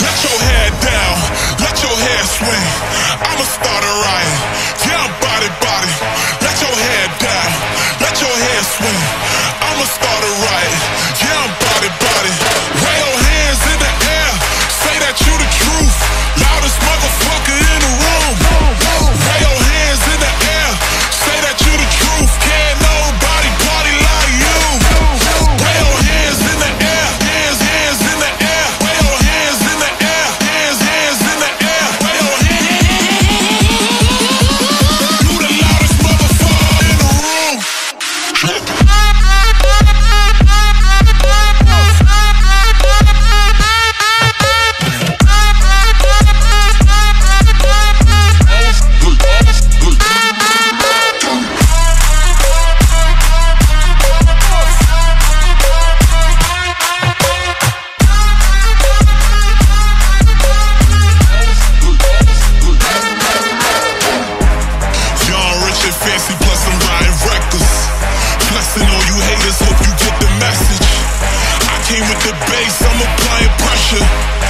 Let your head. Down. Let your hair swing. I'ma start a riot. applying pressure.